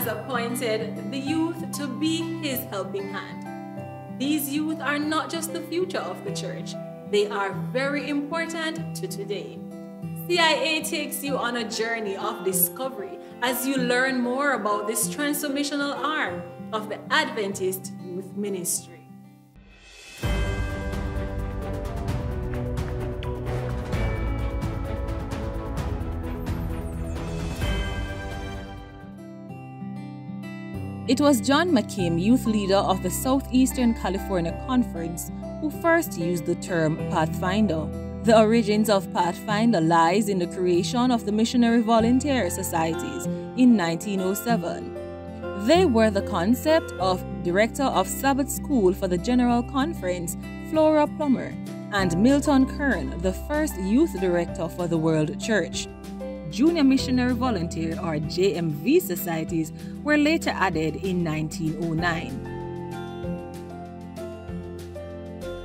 has appointed the youth to be his helping hand. These youth are not just the future of the church, they are very important to today. CIA takes you on a journey of discovery as you learn more about this transformational arm of the Adventist Youth Ministry. It was John McKim, youth leader of the Southeastern California Conference, who first used the term Pathfinder. The origins of Pathfinder lies in the creation of the Missionary Volunteer Societies in 1907. They were the concept of Director of Sabbath School for the General Conference, Flora Plummer, and Milton Kern, the first youth director for the World Church. Junior Missionary Volunteer or JMV societies were later added in 1909.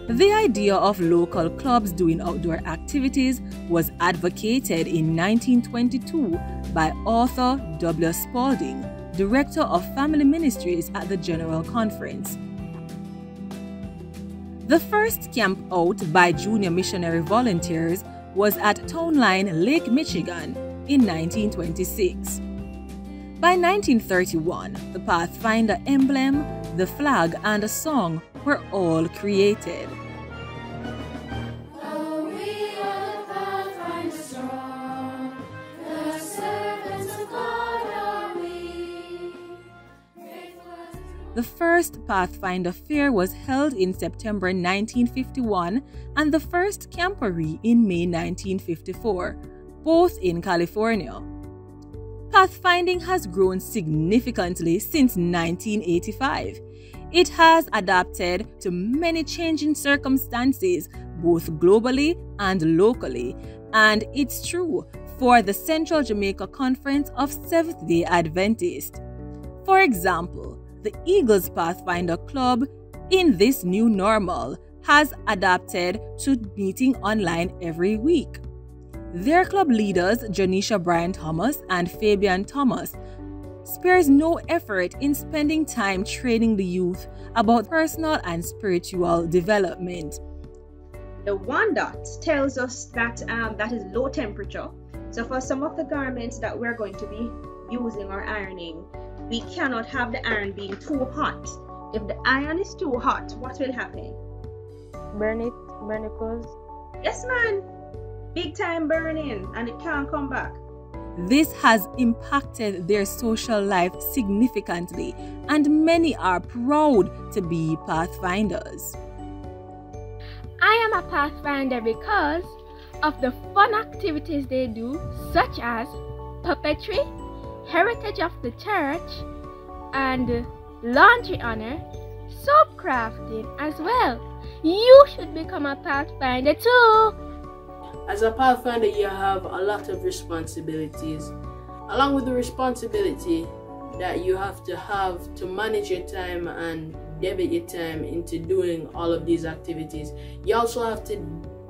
The idea of local clubs doing outdoor activities was advocated in 1922 by Arthur W. Spalding, Director of Family Ministries at the General Conference. The first camp out by junior missionary volunteers was at Town Line, Lake Michigan, in 1926. By 1931, the Pathfinder emblem, the flag, and a song were all created. The first Pathfinder Fair was held in September 1951 and the first Camporee in May 1954 both in California. Pathfinding has grown significantly since 1985. It has adapted to many changing circumstances, both globally and locally, and it's true for the Central Jamaica Conference of Seventh day Adventists. For example, the Eagles Pathfinder Club in this new normal has adapted to meeting online every week. Their club leaders, Janisha Bryan Thomas and Fabian Thomas, spares no effort in spending time training the youth about personal and spiritual development. The one dot tells us that um, that is low temperature. So for some of the garments that we're going to be using or ironing, we cannot have the iron being too hot. If the iron is too hot, what will happen? Burn it, burn the clothes. Yes, man big time burning and it can't come back. This has impacted their social life significantly, and many are proud to be Pathfinders. I am a Pathfinder because of the fun activities they do, such as puppetry, heritage of the church, and laundry honor, soap crafting as well. You should become a Pathfinder too. As a Pathfinder, you have a lot of responsibilities. Along with the responsibility that you have to have to manage your time and debit your time into doing all of these activities, you also have to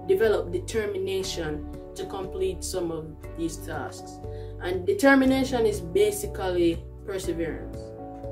develop determination to complete some of these tasks. And determination is basically perseverance.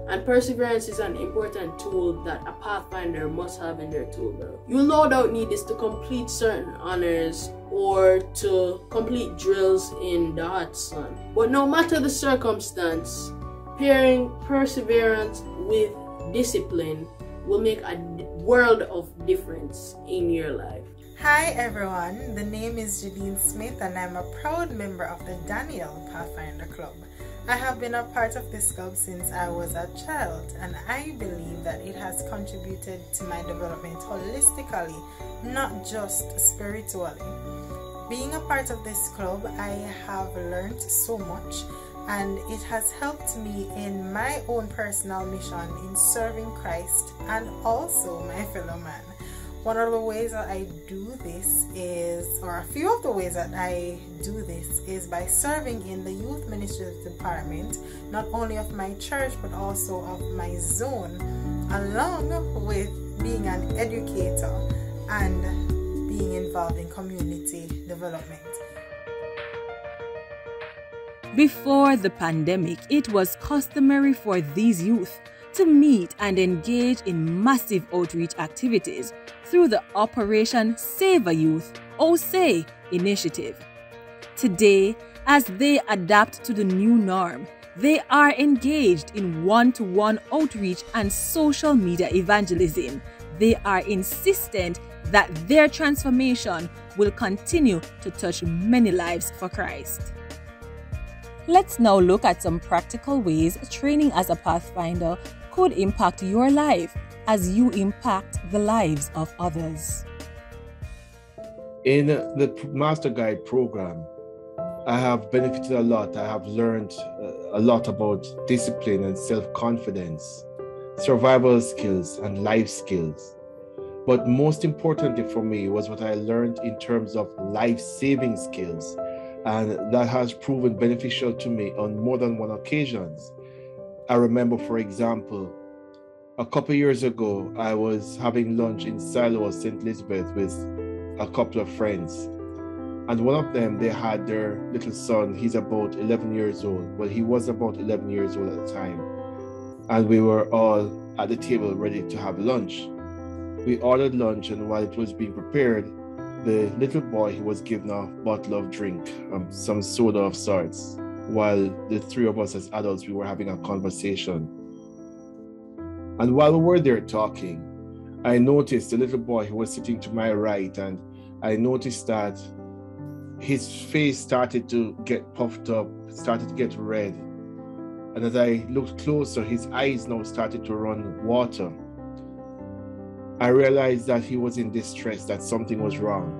And perseverance is an important tool that a Pathfinder must have in their tool belt. You'll no doubt need this to complete certain honors or to complete drills in the hot sun. But no matter the circumstance, pairing perseverance with discipline will make a world of difference in your life. Hi everyone, the name is Jadine Smith and I'm a proud member of the Daniel Pathfinder Club. I have been a part of this club since I was a child, and I believe that it has contributed to my development holistically, not just spiritually. Being a part of this club, I have learned so much, and it has helped me in my own personal mission in serving Christ and also my fellow man. One of the ways that I do this is, or a few of the ways that I do this is by serving in the youth ministries department, not only of my church but also of my zone, along with being an educator and being involved in community development. Before the pandemic, it was customary for these youth to meet and engage in massive outreach activities through the Operation Save a Youth OSAY initiative. Today, as they adapt to the new norm, they are engaged in one to one outreach and social media evangelism. They are insistent that their transformation will continue to touch many lives for Christ. Let's now look at some practical ways training as a Pathfinder could impact your life as you impact the lives of others. In the Master Guide program, I have benefited a lot. I have learned uh, a lot about discipline and self confidence, survival skills, and life skills. But most importantly for me was what I learned in terms of life saving skills. And that has proven beneficial to me on more than one occasions. I remember, for example, a couple years ago, I was having lunch in Siloah, St. Elizabeth with a couple of friends. And one of them they had their little son. He's about 11 years old. Well he was about 11 years old at the time. And we were all at the table ready to have lunch. We ordered lunch and while it was being prepared the little boy he was given a bottle of drink um, some soda of sorts while the three of us as adults we were having a conversation and while we were there talking i noticed the little boy who was sitting to my right and i noticed that his face started to get puffed up, started to get red. And as I looked closer, his eyes now started to run water. I realized that he was in distress, that something was wrong.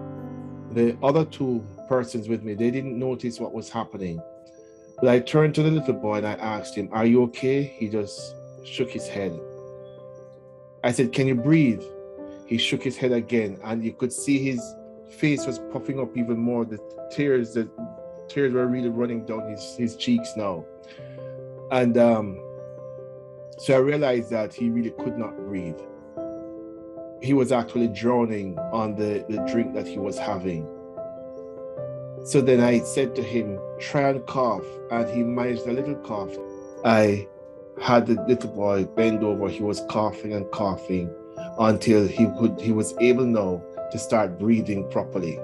The other two persons with me, they didn't notice what was happening. But I turned to the little boy and I asked him, Are you okay? He just shook his head. I said, Can you breathe? He shook his head again, and you could see his face was puffing up even more. The tears, the tears were really running down his, his cheeks now. And um, so I realized that he really could not breathe. He was actually drowning on the, the drink that he was having. So then I said to him, try and cough. And he managed a little cough. I had the little boy bend over. He was coughing and coughing until he could he was able now to start breathing properly.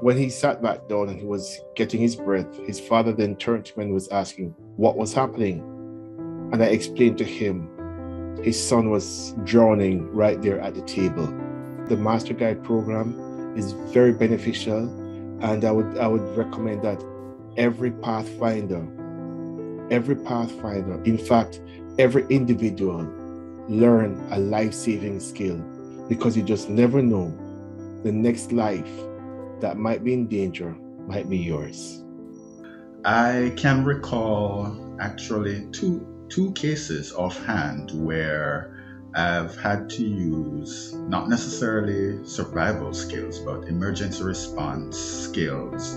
When he sat back down and he was getting his breath, his father then turned to him and was asking what was happening. And I explained to him his son was drowning right there at the table. The Master Guide program is very beneficial, and I would I would recommend that every pathfinder, every pathfinder, in fact, every individual learn a life-saving skill because you just never know the next life that might be in danger might be yours. I can recall actually two two cases offhand where I've had to use not necessarily survival skills, but emergency response skills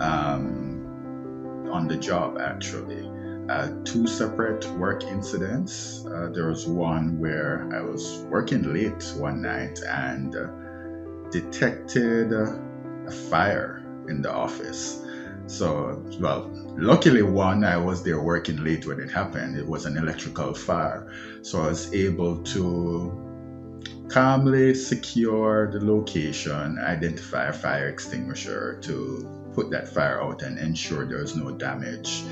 um, on the job actually. Uh, two separate work incidents. Uh, there was one where I was working late one night and uh, detected a fire in the office. So, well, luckily, one, I was there working late when it happened. It was an electrical fire. So I was able to calmly secure the location, identify a fire extinguisher to put that fire out and ensure there's no damage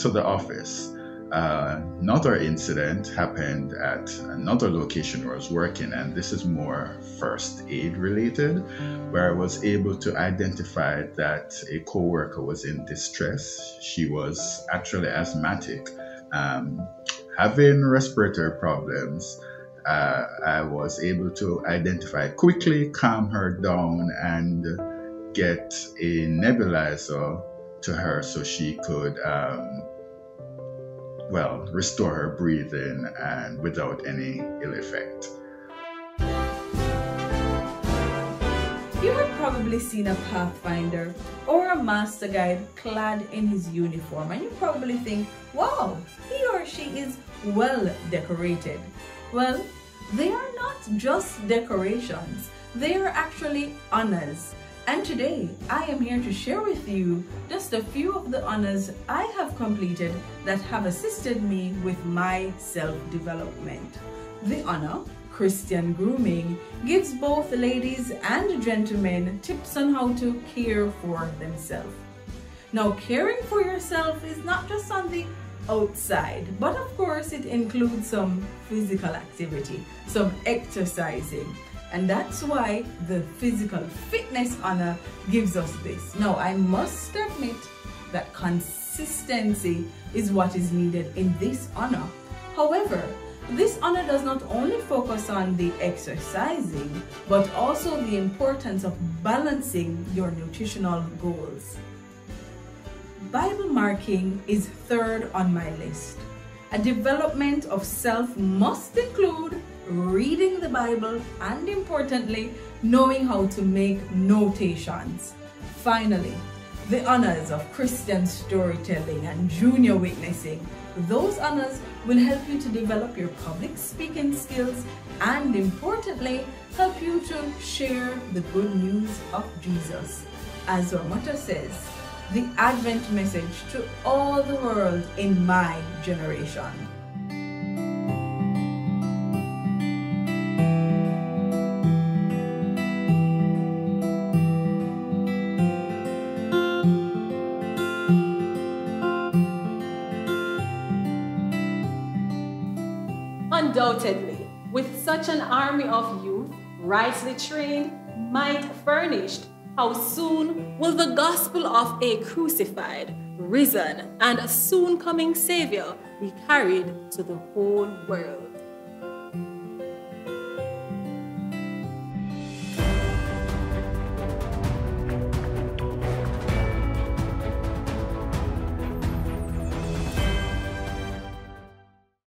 to the office. Uh, another incident happened at another location where I was working, and this is more first aid related, where I was able to identify that a coworker was in distress. She was actually asthmatic, um, having respiratory problems. Uh, I was able to identify quickly, calm her down, and get a nebulizer to her so she could um, well, restore her breathing and without any ill effect. You have probably seen a Pathfinder or a Master Guide clad in his uniform, and you probably think, wow, he or she is well decorated. Well, they are not just decorations, they are actually honors. And today, I am here to share with you just a few of the honors I have completed that have assisted me with my self-development. The honor, Christian Grooming, gives both ladies and gentlemen tips on how to care for themselves. Now, caring for yourself is not just on the outside, but of course it includes some physical activity, some exercising, and that's why the physical fitness honor gives us this. Now, I must admit that consistency is what is needed in this honor. However, this honor does not only focus on the exercising, but also the importance of balancing your nutritional goals. Bible marking is third on my list. A development of self must include reading the Bible, and importantly, knowing how to make notations. Finally, the honors of Christian storytelling and junior witnessing. Those honors will help you to develop your public speaking skills and importantly, help you to share the good news of Jesus. As our motto says, the Advent message to all the world in my generation. Such an army of youth, rightly trained, might furnished, how soon will the gospel of a crucified, risen, and soon coming Savior be carried to the whole world?